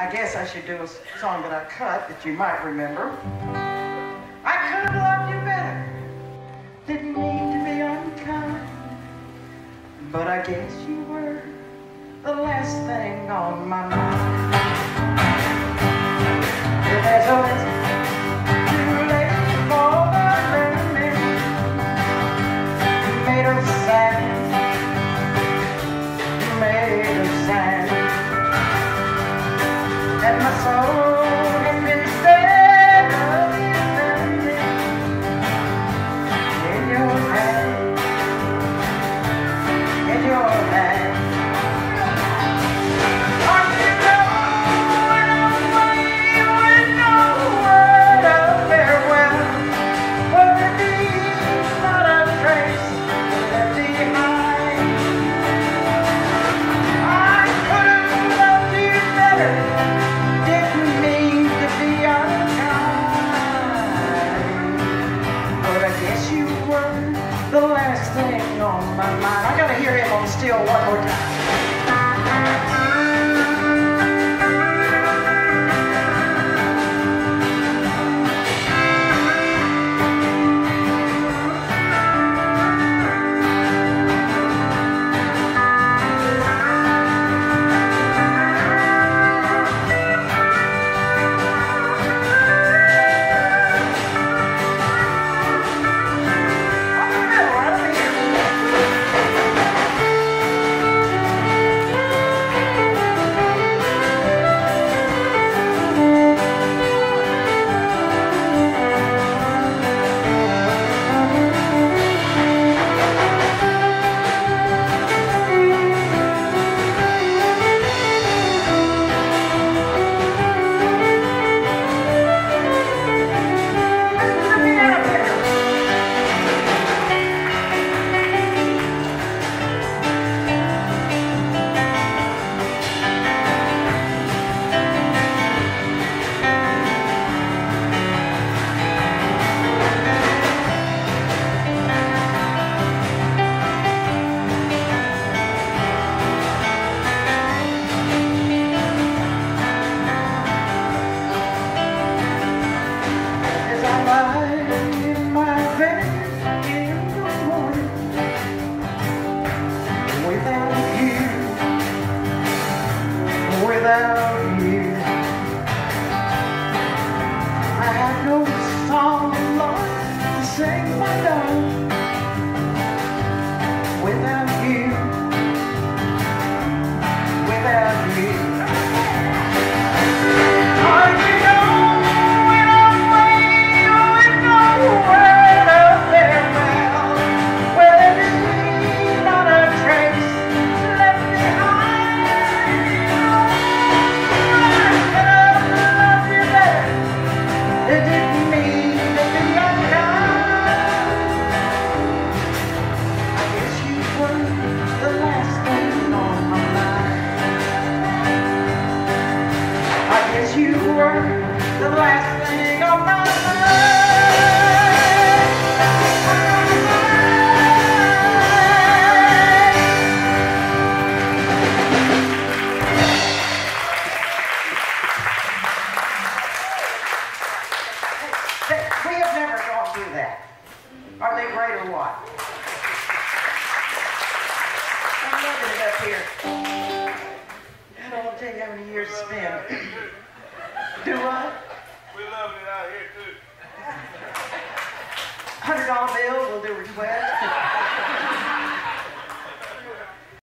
I guess I should do a song that I cut that you might remember. I could have loved you better. Didn't mean to be unkind. But I guess you were the last thing on my mind. There's too late for the. You made. my soul. Steal one more time. Take my God. you were the last thing on my mind. We have never gone through that. Are they great or what? numbers up here. I don't want to tell you how many years it's been. Do what? We love it out here too. Hundred dollar bill, we'll do requests.